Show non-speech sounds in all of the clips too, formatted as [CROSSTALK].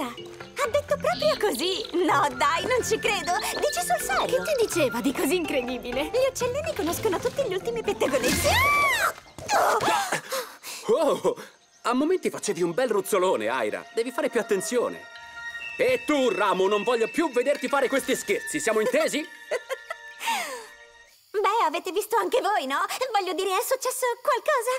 Cosa? Ha detto proprio così? No, dai, non ci credo. Dici sul serio? Che ti diceva di così incredibile? Gli uccellini conoscono tutti gli ultimi pettegolezzi. Ah! Oh, a momenti facevi un bel ruzzolone, Aira. Devi fare più attenzione. E tu, Ramo, non voglio più vederti fare questi scherzi. Siamo intesi? [LAUGHS] Beh, avete visto anche voi, no? Voglio dire, è successo qualcosa?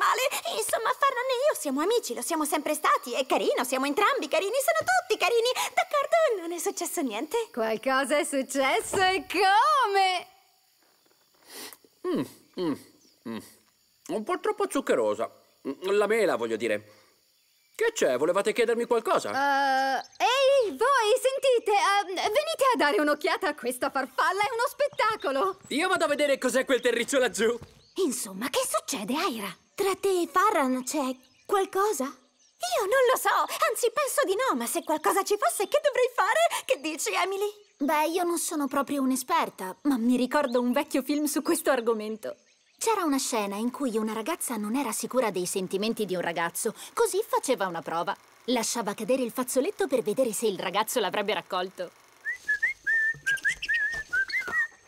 Normale. Insomma, Farran e io siamo amici, lo siamo sempre stati. È carino, siamo entrambi carini, sono tutti carini. D'accordo? Non è successo niente? Qualcosa è successo e come? Mm, mm, mm. Un po' troppo zuccherosa. La mela, voglio dire. Che c'è? Volevate chiedermi qualcosa? Uh, ehi, voi, sentite, uh, venite a dare un'occhiata a questa farfalla, è uno spettacolo! Io vado a vedere cos'è quel terriccio laggiù. Insomma, che succede, Aira? Tra te e Farran c'è qualcosa? Io non lo so, anzi penso di no, ma se qualcosa ci fosse che dovrei fare? Che dici, Emily? Beh, io non sono proprio un'esperta, ma mi ricordo un vecchio film su questo argomento. C'era una scena in cui una ragazza non era sicura dei sentimenti di un ragazzo, così faceva una prova. Lasciava cadere il fazzoletto per vedere se il ragazzo l'avrebbe raccolto.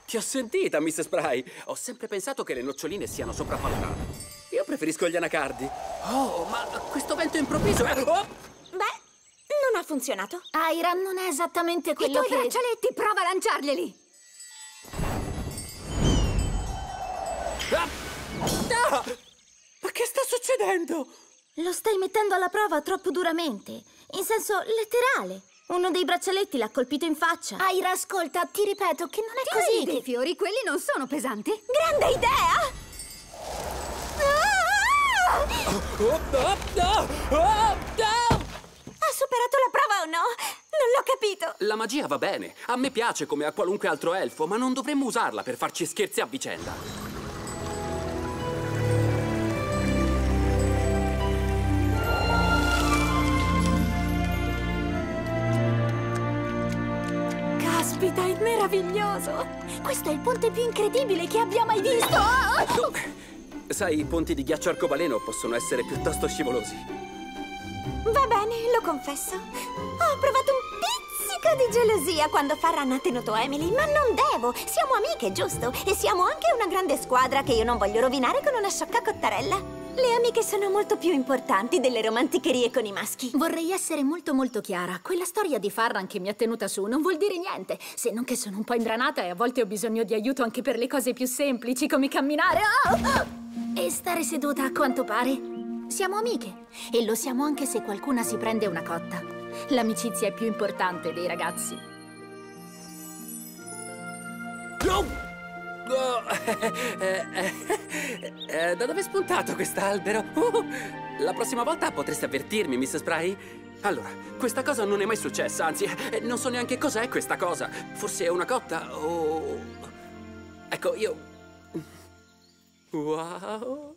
Ti ho sentita, Miss Spry. Ho sempre pensato che le noccioline siano sopravvalutate. Preferisco gli anacardi. Oh, ma questo vento improvviso è... Oh! Beh, non ha funzionato. Aira, non è esattamente quello I tuoi che... braccialetti, prova a lanciarglieli! Ah! Ah! Ma che sta succedendo? Lo stai mettendo alla prova troppo duramente. In senso letterale. Uno dei braccialetti l'ha colpito in faccia. Aira, ascolta, ti ripeto che non è così. Che i fiori, quelli non sono pesanti. Grande idea! Ha superato la prova o no? Non l'ho capito. La magia va bene. A me piace come a qualunque altro elfo, ma non dovremmo usarla per farci scherzi a vicenda. Caspita, è meraviglioso! Questo è il ponte più incredibile che abbia mai visto! Oh, sai, i ponti di ghiaccio arcobaleno possono essere piuttosto scivolosi. Va bene, lo confesso. Ho provato un pizzico di gelosia quando Farran ha tenuto Emily, ma non devo. Siamo amiche, giusto? E siamo anche una grande squadra che io non voglio rovinare con una sciocca cottarella. Le amiche sono molto più importanti delle romanticherie con i maschi. Vorrei essere molto molto chiara. Quella storia di Farran che mi ha tenuta su non vuol dire niente, se non che sono un po' imbranata e a volte ho bisogno di aiuto anche per le cose più semplici, come camminare oh! E stare seduta a quanto pare. Siamo amiche e lo siamo anche se qualcuna si prende una cotta. L'amicizia è più importante dei ragazzi. Oh, [LAUGHS] eh, da dove è spuntato quest'albero? Uh, la prossima volta potreste avvertirmi, Miss Spry? Allora, questa cosa non è mai successa, anzi, eh, non so neanche cos'è questa cosa. Forse è una cotta o... Ecco, io... Wow!